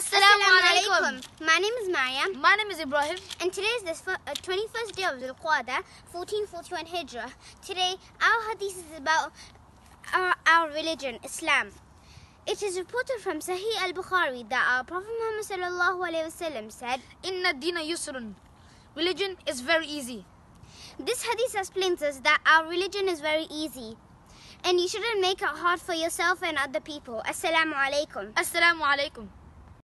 Assalamu alaikum. My name is Mariam, My name is Ibrahim. and today is the 21st uh, day of Dhul Qa'dah, 1441 Hijrah. Today, our hadith is about our, our religion, Islam. It is reported from Sahih al-Bukhari that our Prophet Muhammad sallallahu alaihi wasallam said, Inna dina yusrun. Religion is very easy. This hadith explains us that our religion is very easy. And you shouldn't make it hard for yourself and other people. Assalamu alaikum. Assalamu alaikum.